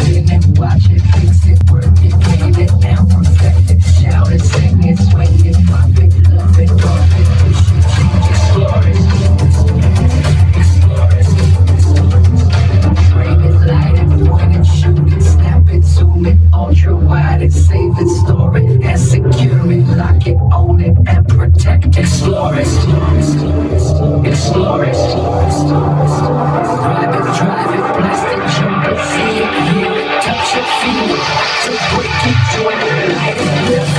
And watch it, fix it, work it, gain it, now perfect it. Shout it, sing it, swing it, pop it, love it, it, push it, it, explore it. Explore it, light it, point it, shoot it, snap it, zoom it, ultra wide it, save it, store it, and secure it, lock it, own it, and protect explore it, explore it, explore it. Explore it. Explore it. Break it, join it,